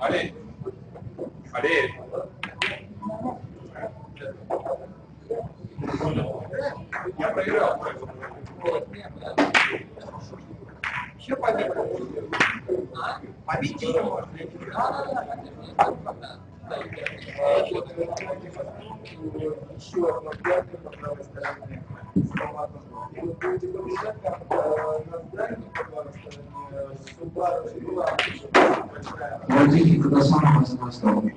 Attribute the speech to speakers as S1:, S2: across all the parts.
S1: Allez, allez.
S2: you.
S1: Еще победа.
S2: Победить еще
S1: можно. Еще одно пятно по правой стороне. И вы будете побеждать как э, на дальней по правой стороне Subaru Жигула. Большая. Владимир Кудасанов из Москвы.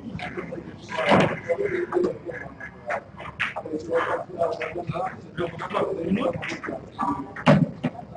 S1: Так и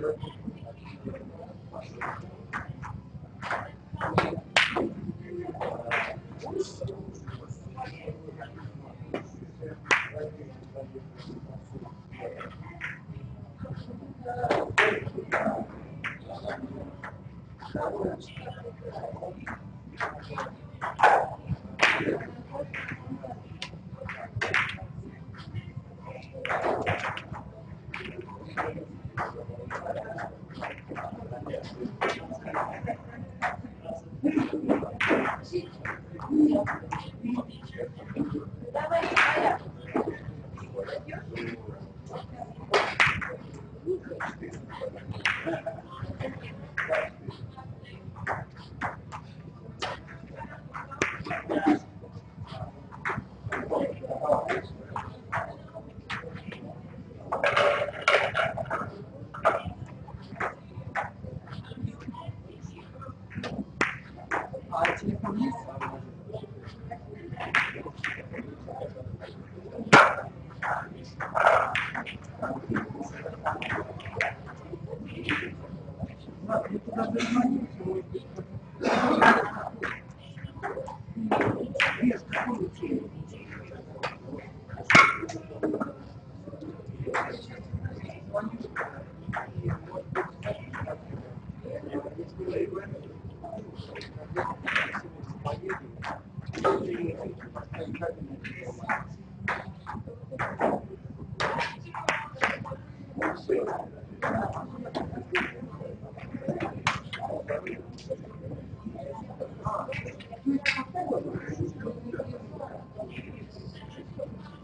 S3: né?
S1: Thank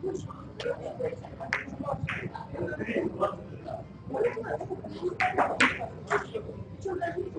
S4: 为什么？因为为什么？因为老师，
S3: 因为老师，我这根本不可能，班长不可能，
S4: 就在一桌。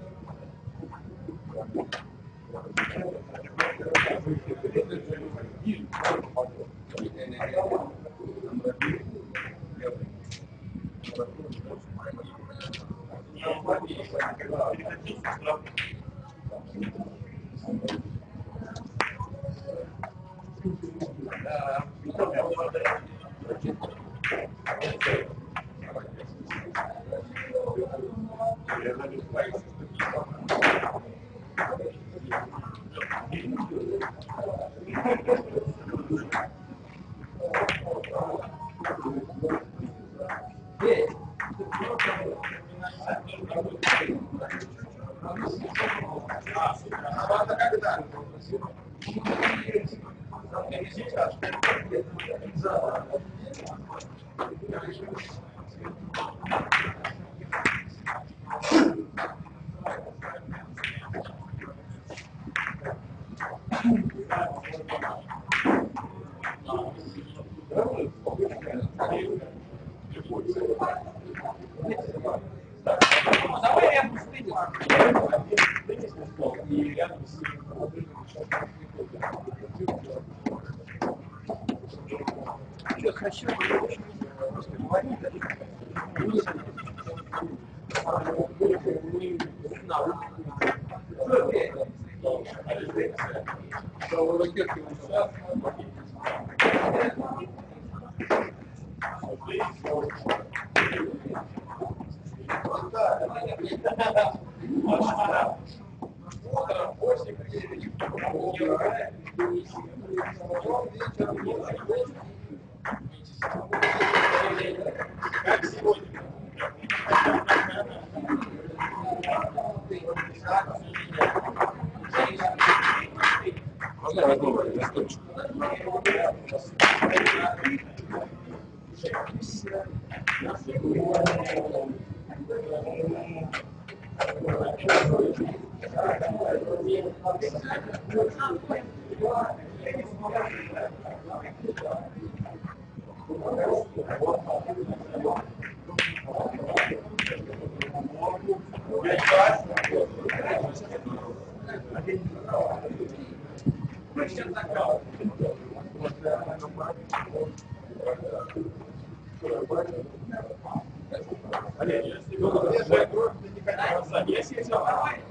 S3: somebody.
S2: Thank you.
S3: Что,
S2: хочу, просто
S1: говорить,
S2: да?
S3: Thank
S2: you. Как
S1: сегодня? Можно родного листочка?
S2: Thank you.
S3: Olha, esse jogo
S1: é
S3: o zagueiro, esse
S2: é o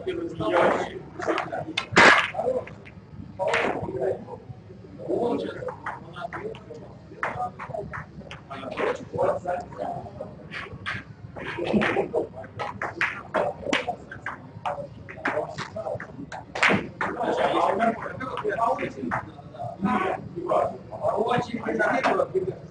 S3: porque los millones
S2: muchas очень красиво
S1: выглядит.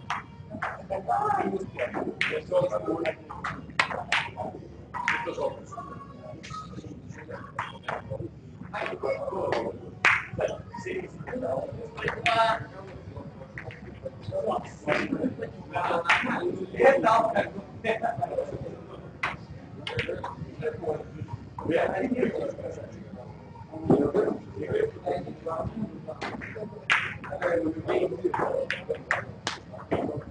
S3: Estos otros. Thank
S2: you.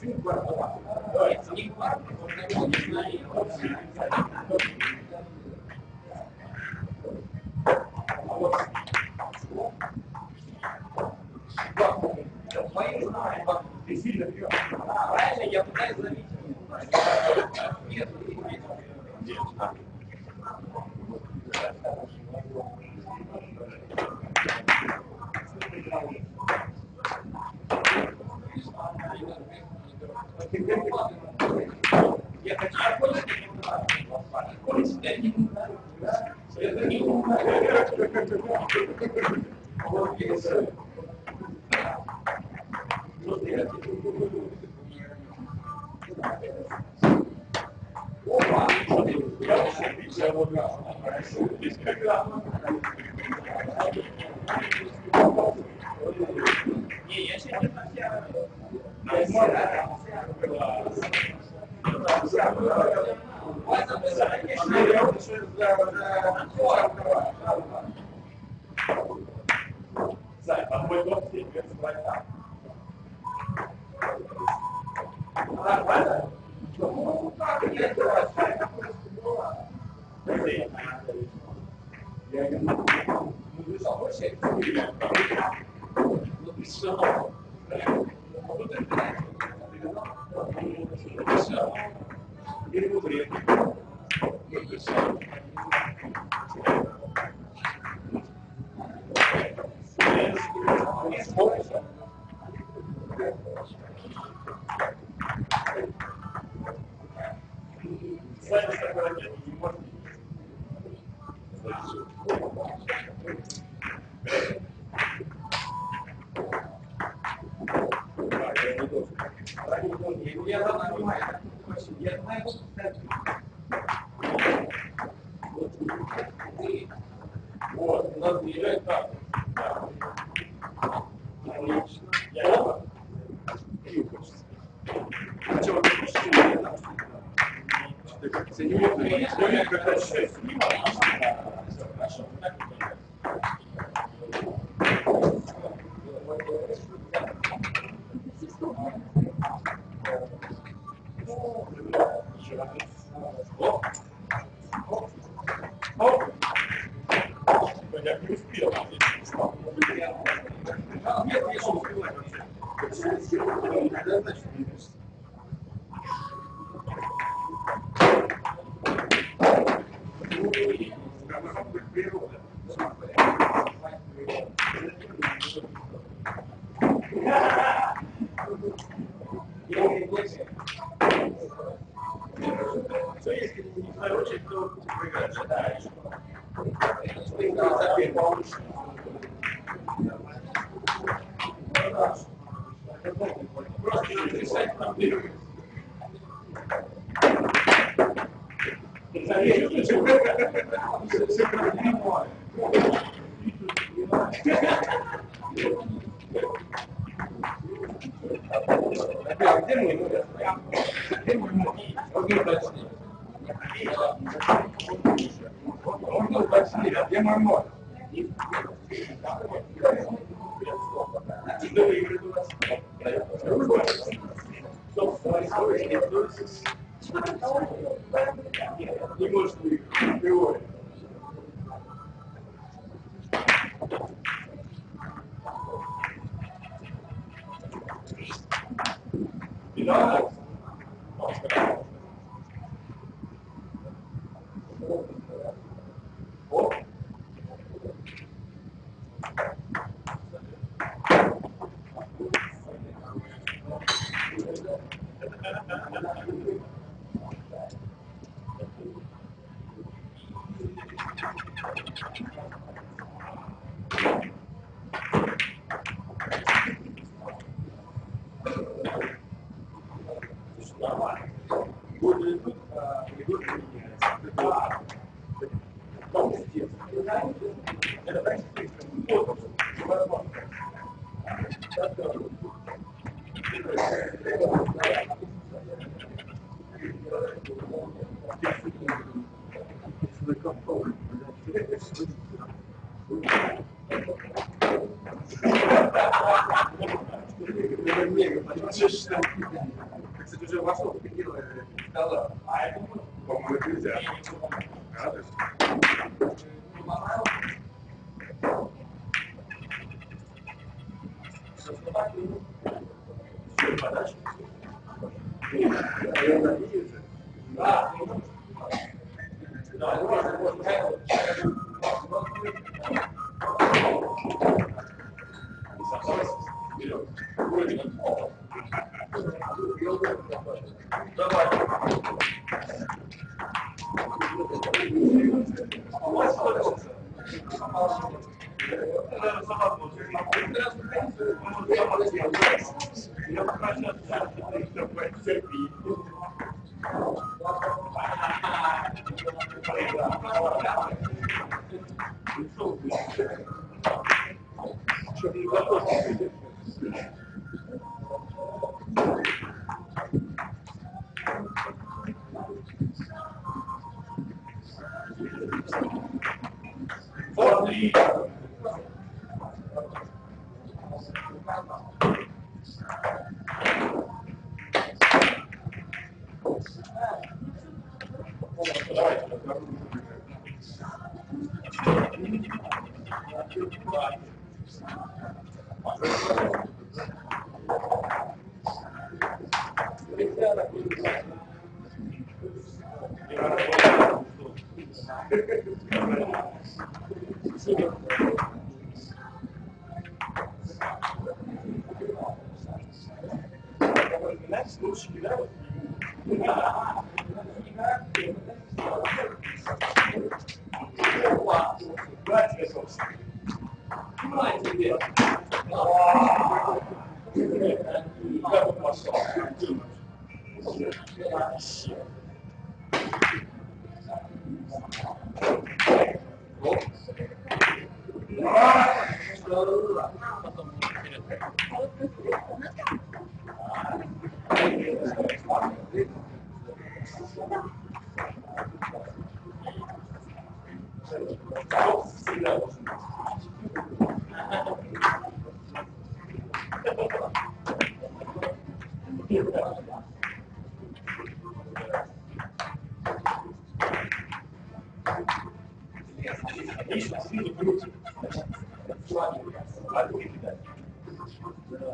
S2: 次は5番。次は5番。
S1: んでいる。Yeah. You must be doing. You know.
S3: Yeah.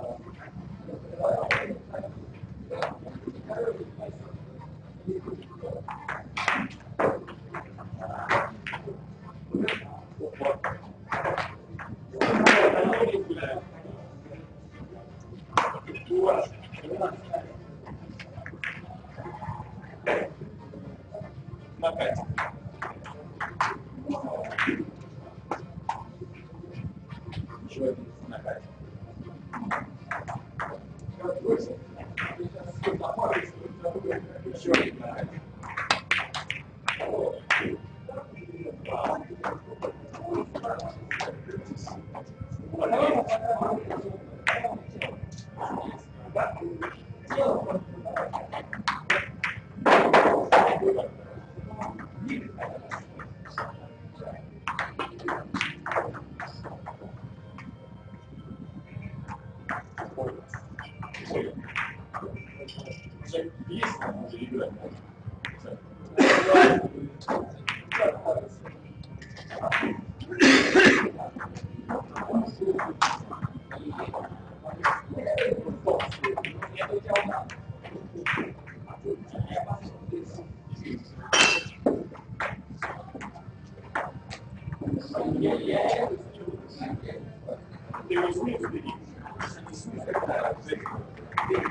S3: Thank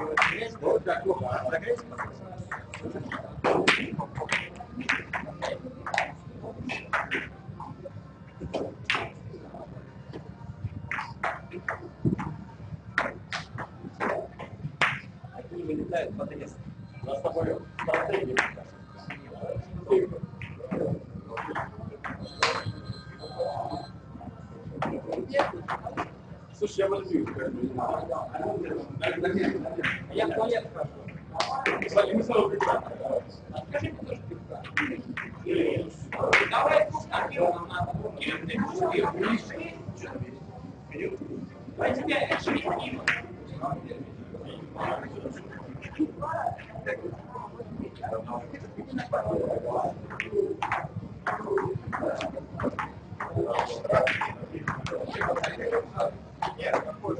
S2: you. Я в туалет хожу.
S3: Кстати, мы сразу прекрасно.
S2: Скажи мне тоже
S3: ты
S2: Давай фотографируем на Или ты фотографируешь? А тебя это же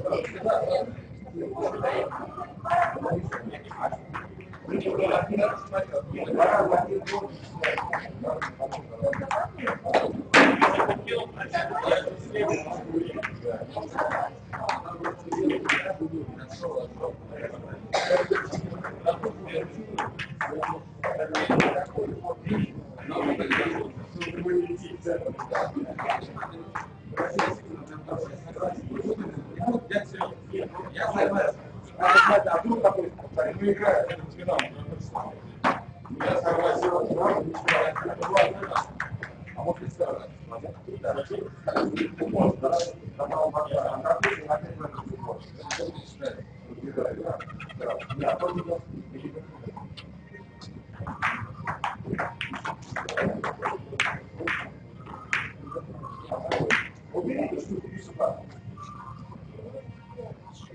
S2: Спасибо
S1: не
S2: Я знаю, а вдруг
S1: такой, мы играем рядом
S3: с Динамо, я согласен,
S1: а вот представляешь,
S2: Уберите штуку сюда.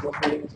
S1: qualquer eu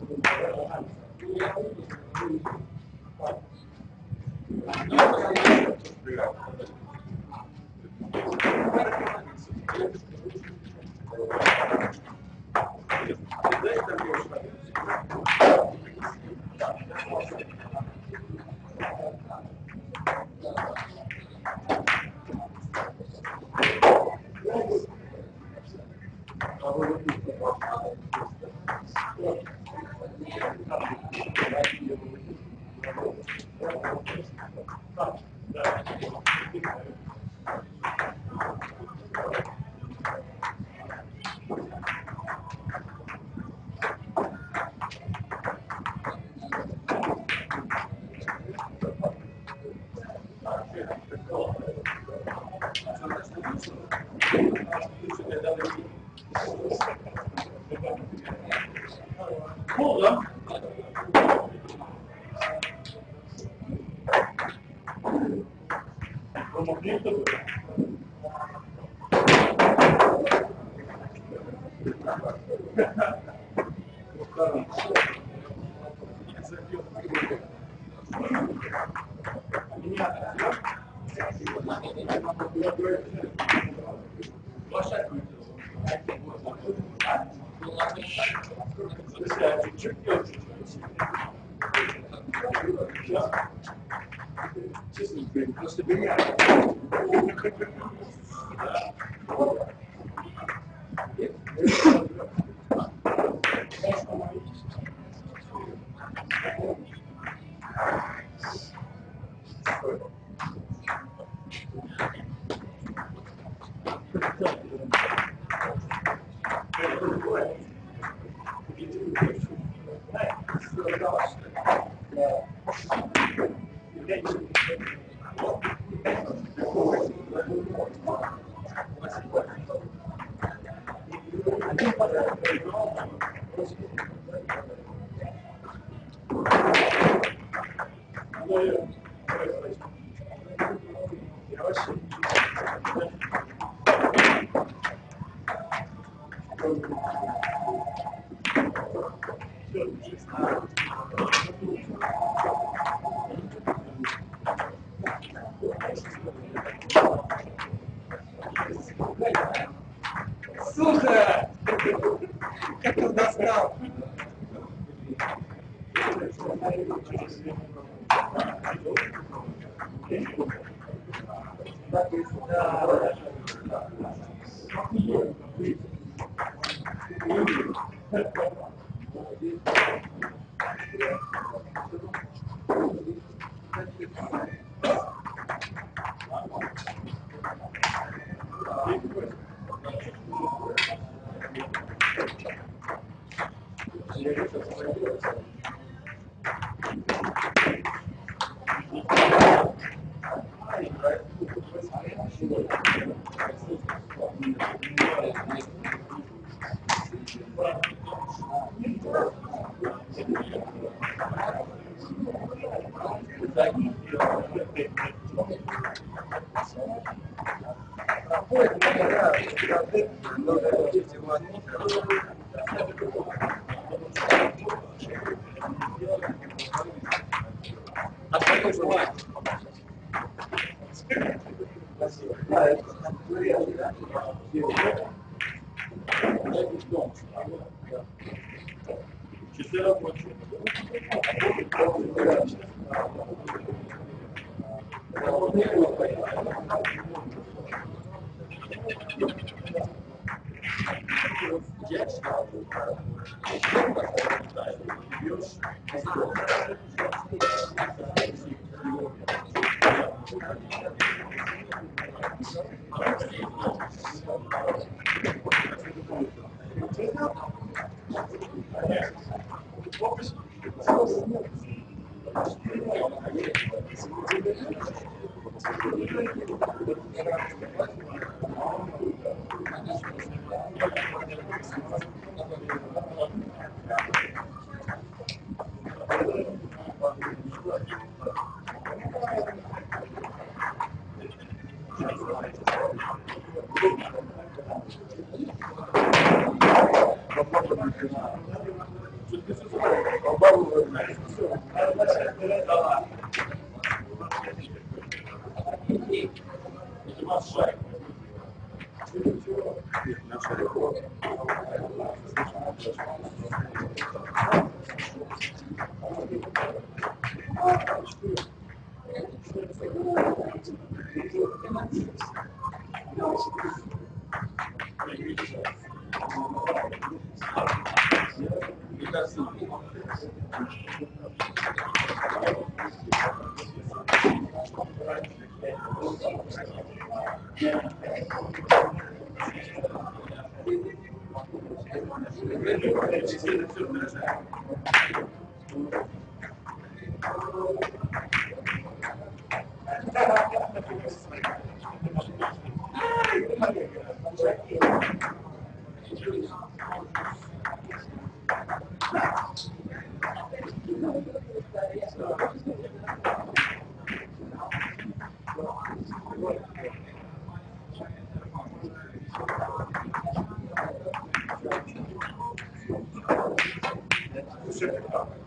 S3: specific topic.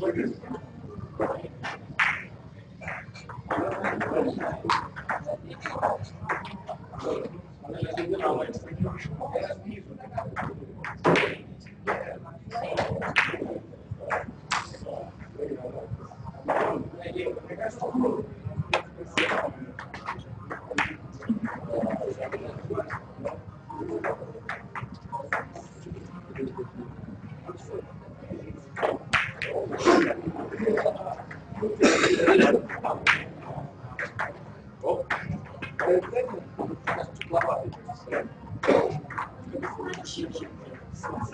S3: Thank
S2: you.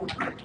S2: Gracias.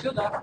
S2: Сюда.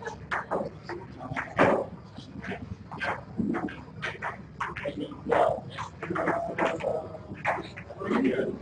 S3: Thank you.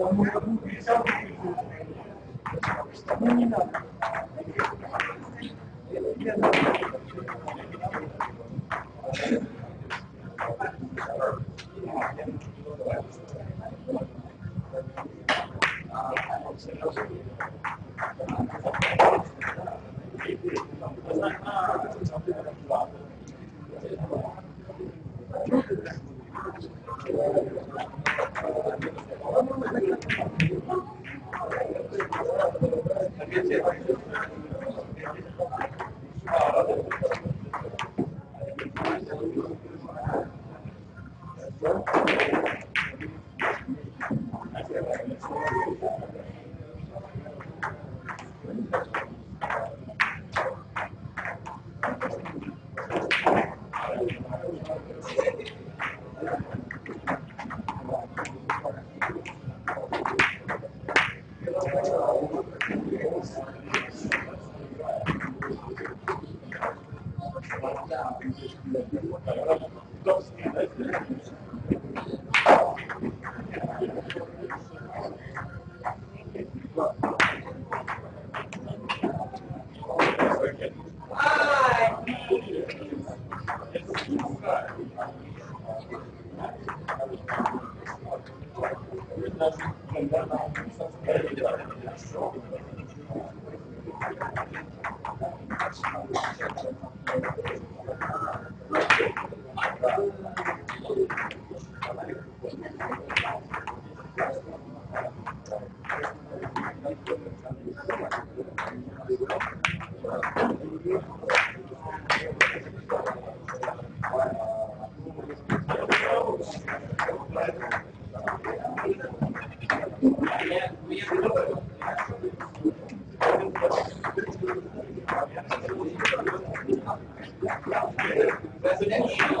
S2: Thank
S3: you.
S2: Residential.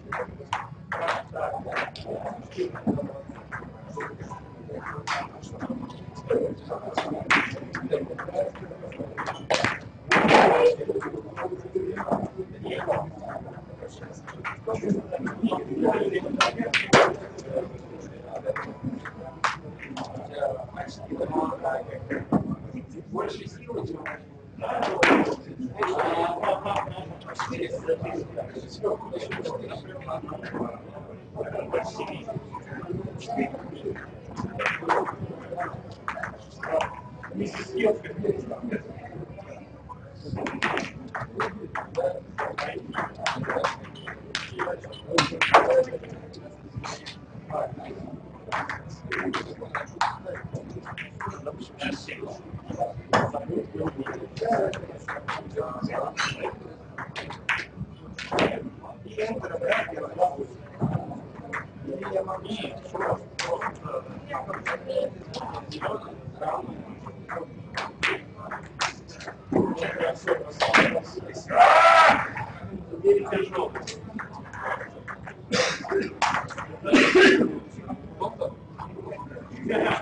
S2: Больше силы, чем
S3: Вместе? Thank you. Vamos
S2: lá.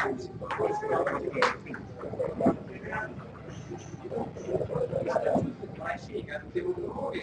S3: Vai
S2: chegar no teu nome.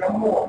S1: прям мог.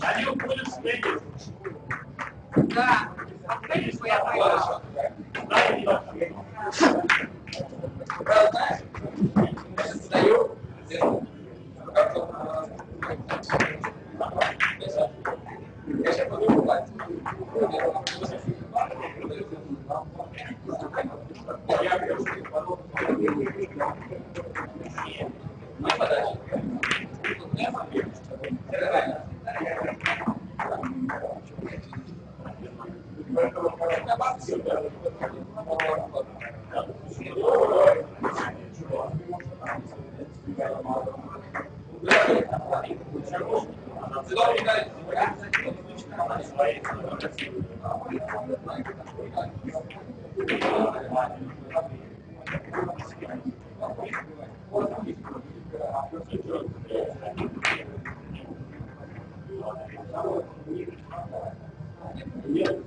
S3: Они уходят с медиа.
S4: Да. Открыли своя тайна.
S2: Брат, знаешь, я сейчас стою, я сейчас буду платить. Я подальше. problema,
S3: завод. Нет,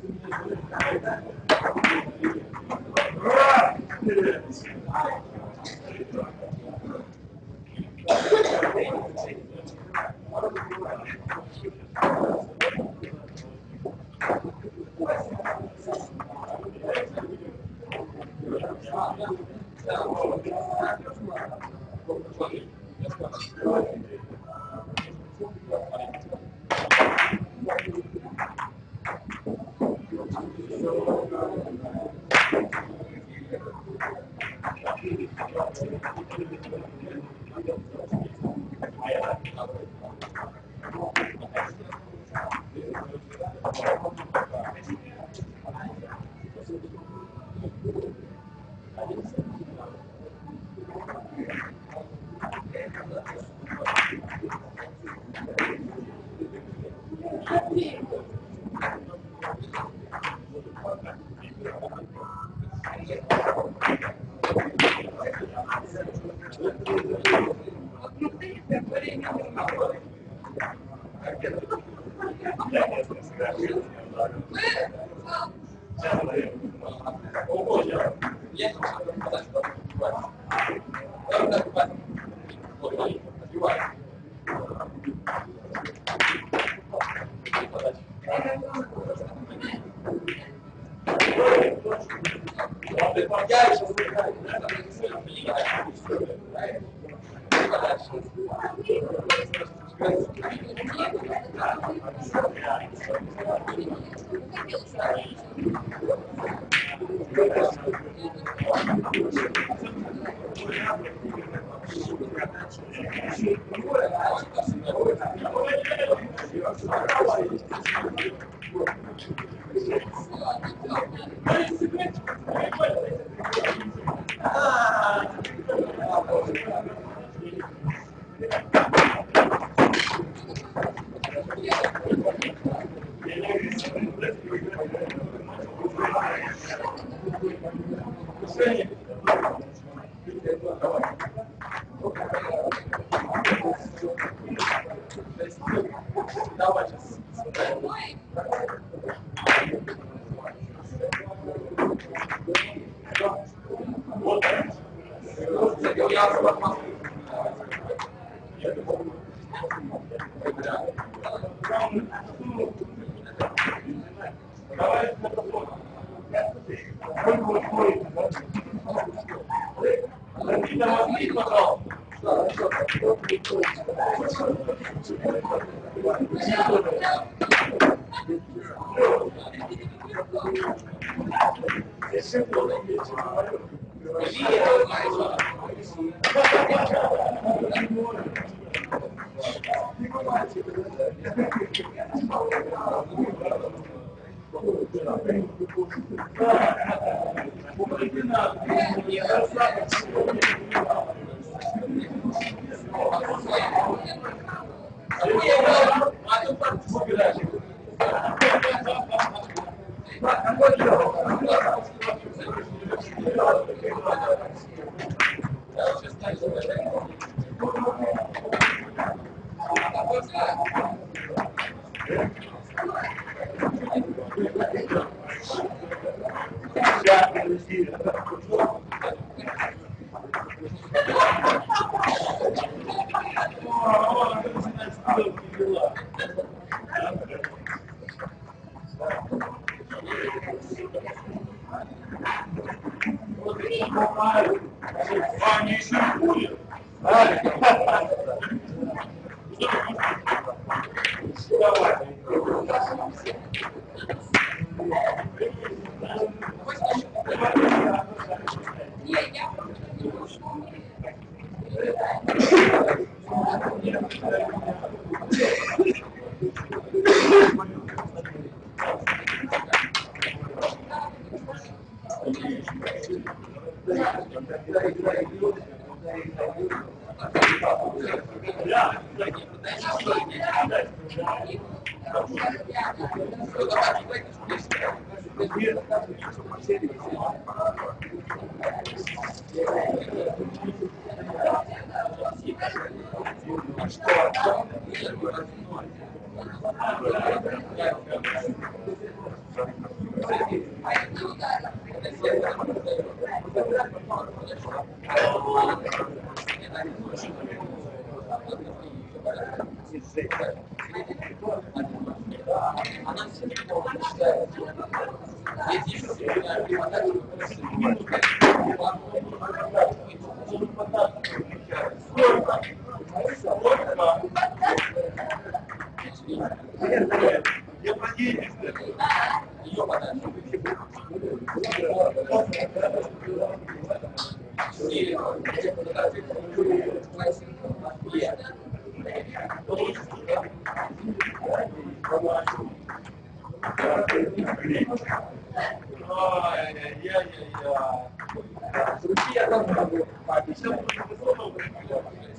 S1: Turquia,
S2: Pakistan,
S3: Pakistan, Pakistan, Pakistan, Pakistan,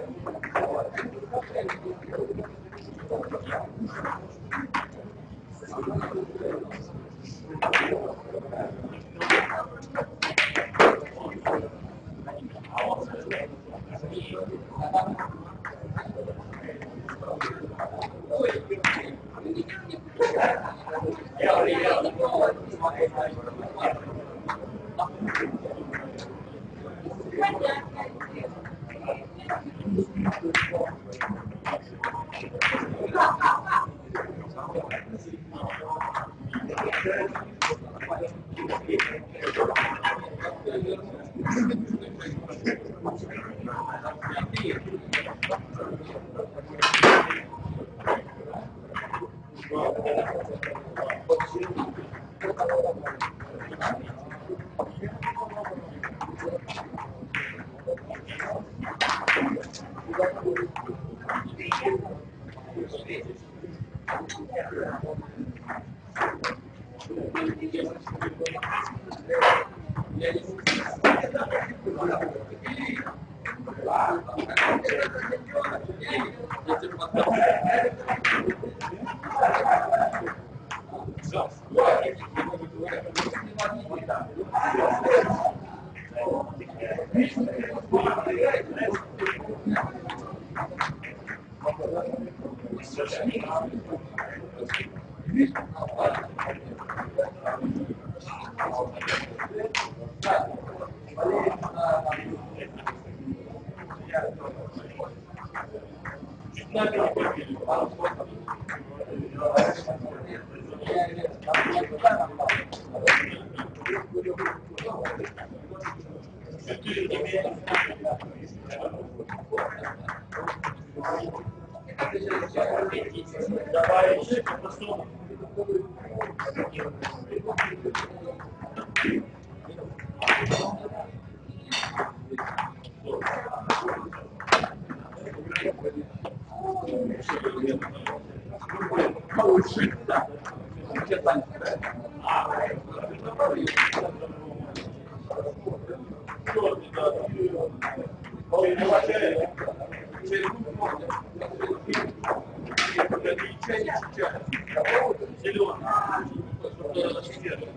S3: зеленая, которая на сверху.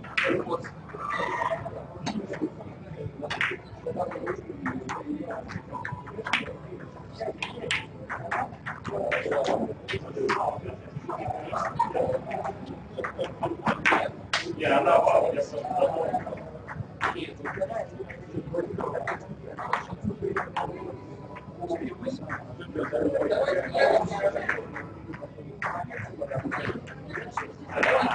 S3: Вот. Не, она вау, я сам домой. Нет,
S4: Давайте я Gracias.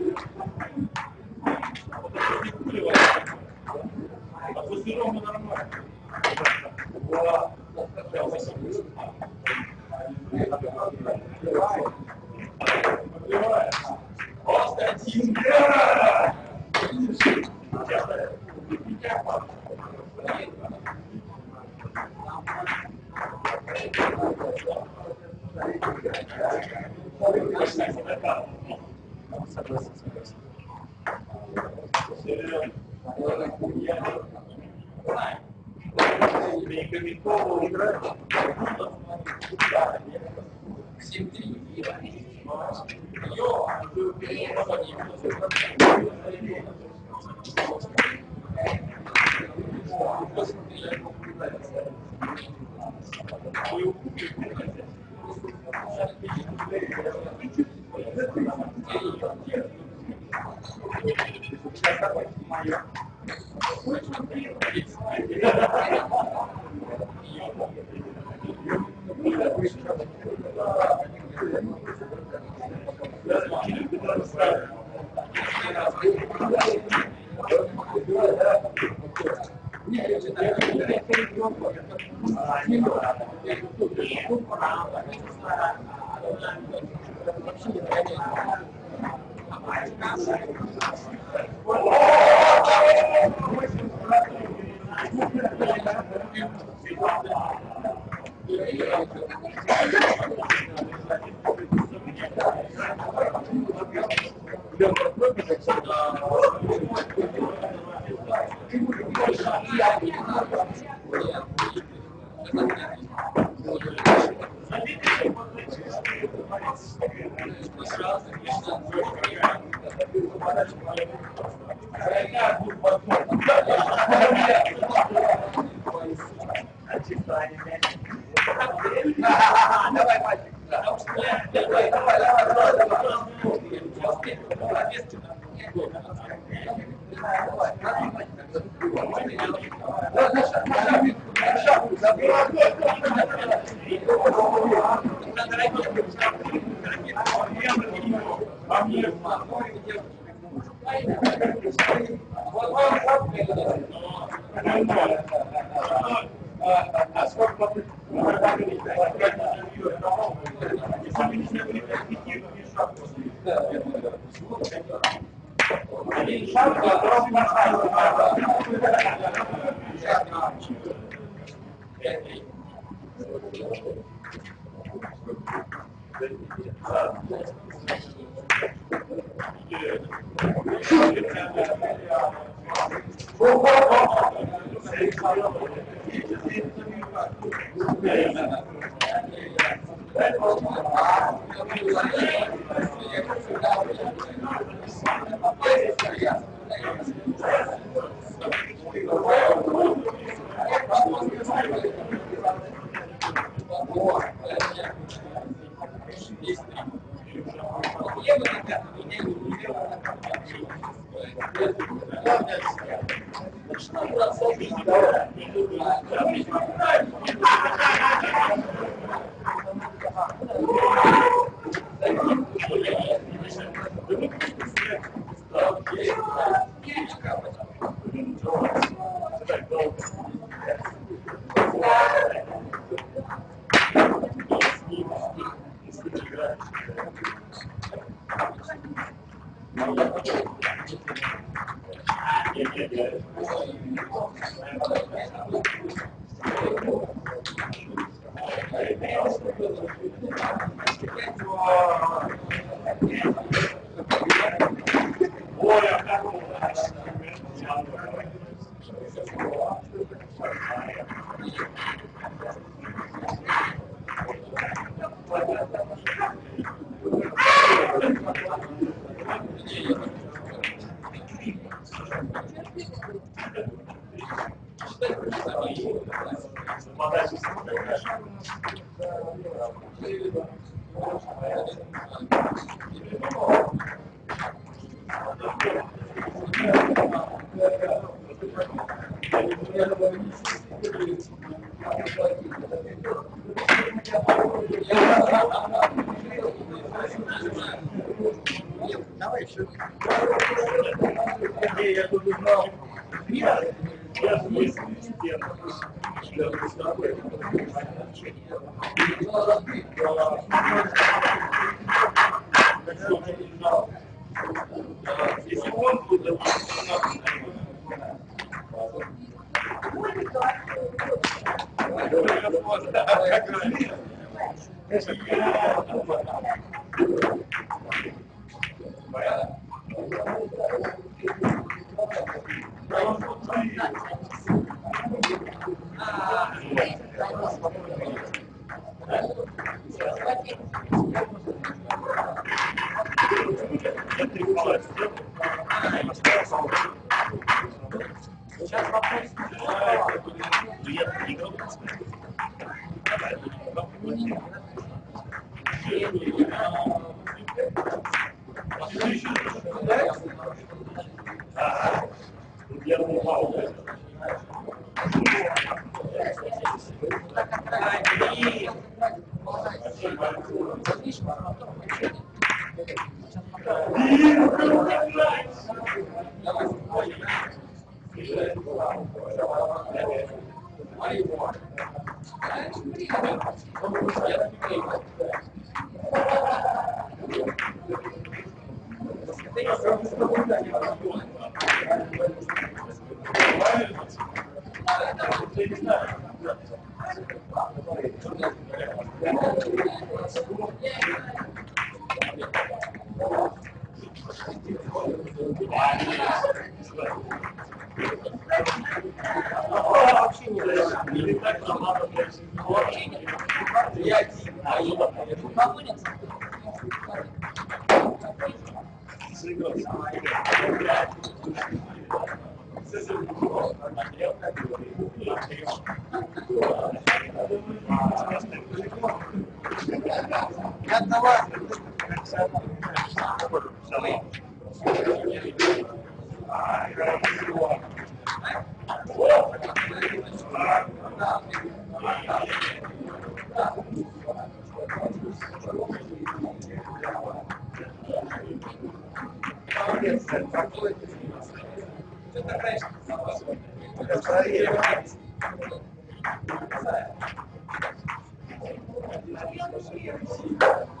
S4: Thank.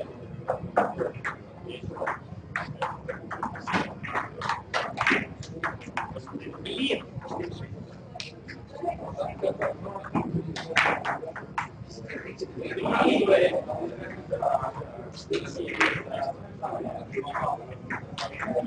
S3: Thank
S2: you.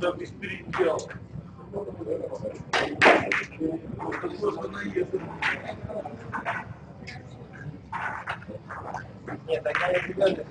S3: надо беспредел. Это просто наезд.
S1: Нет, а я не регулярность.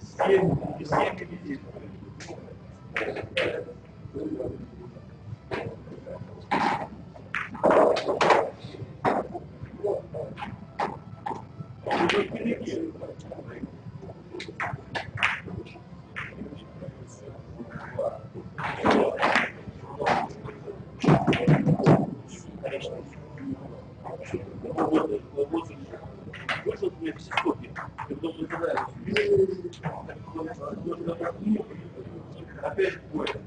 S3: Съемки, съемки, съемки. Опять больно.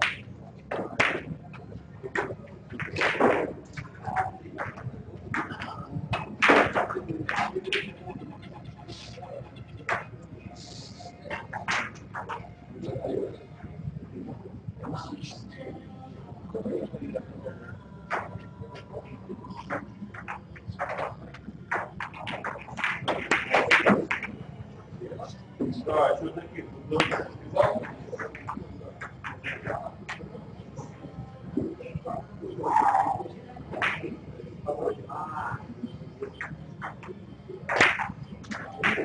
S3: All right, so thank you.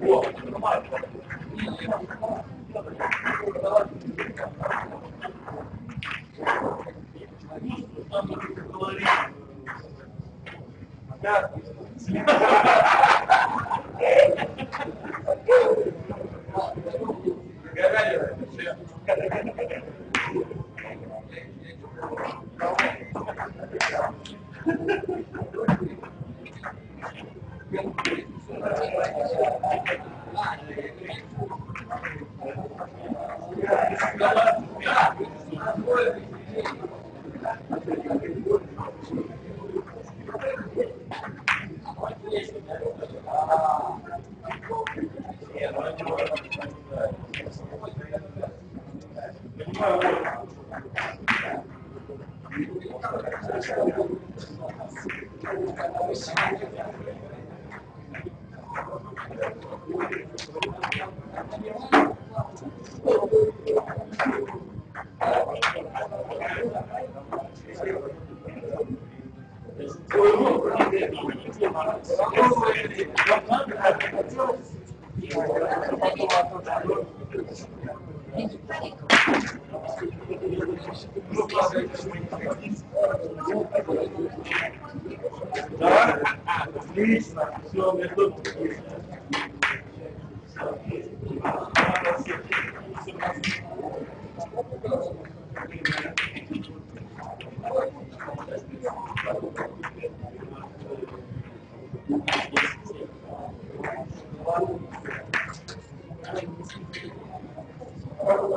S3: О,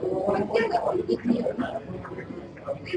S3: дело. Ты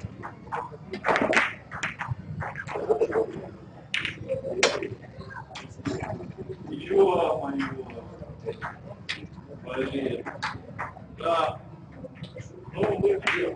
S3: هو من هو وزير لا هو وزير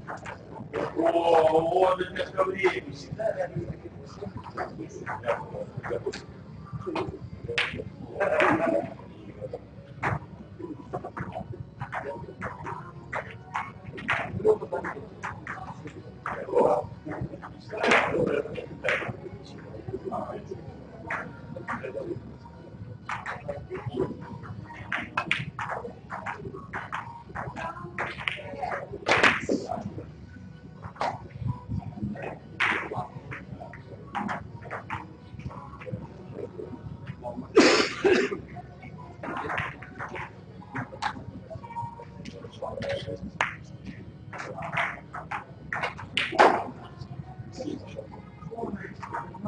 S1: вот это мяско времени.
S2: Всегда рядом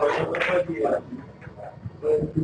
S1: Thank you.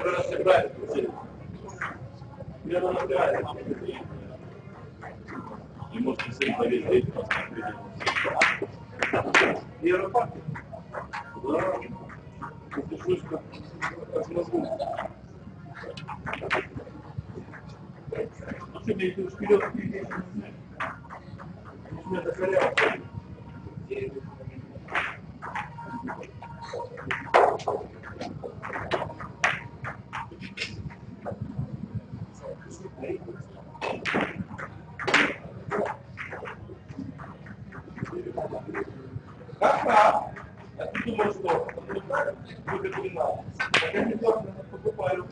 S3: бы разобрать. Я бы разобрать. И может всем повезет.
S1: Европа. Да.
S3: Это
S1: шишка. Как могу. Ну что, мне идти вперед, вперед, вперед.
S3: Меня закаляло.
S1: Как-то.
S3: А ты думаешь, что ну, так будет финал? А
S1: я не только покупаю.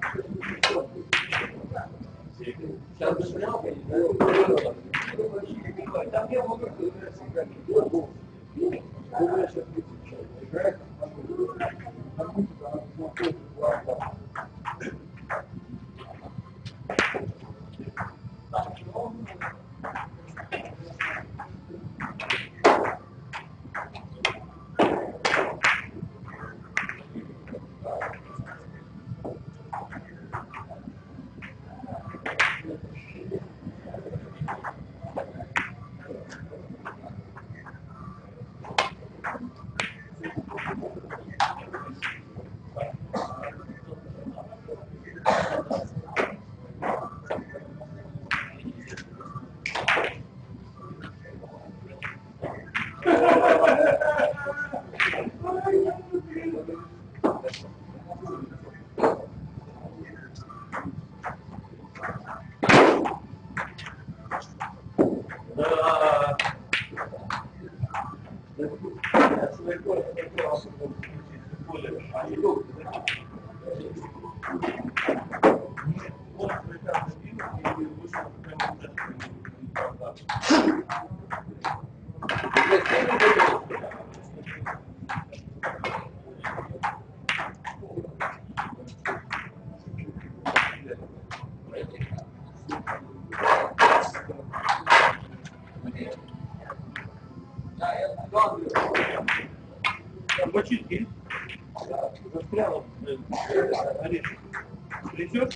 S3: Tá
S2: Estamos não,
S1: Allez, les yeux.